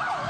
Ah!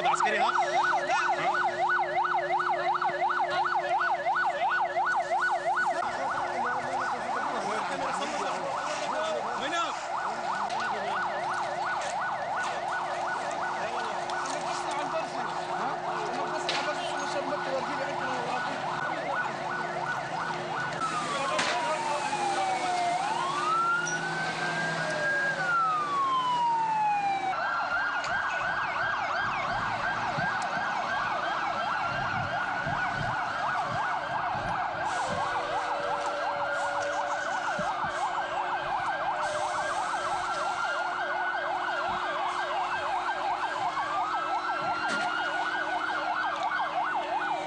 बहुत हंस के रहा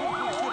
Oh,